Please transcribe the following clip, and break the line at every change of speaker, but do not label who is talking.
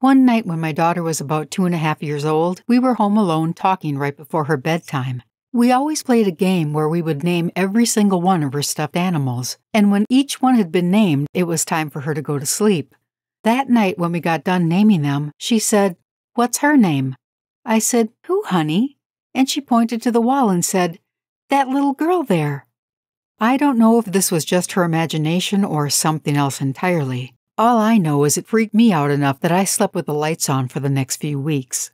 One night when my daughter was about two and a half years old, we were home alone talking right before her bedtime. We always played a game where we would name every single one of her stuffed animals, and when each one had been named, it was time for her to go to sleep. That night, when we got done naming them, she said, What's her name? I said, Who, honey? And she pointed to the wall and said, That little girl there. I don't know if this was just her imagination or something else entirely. All I know is it freaked me out enough that I slept with the lights on for the next few weeks.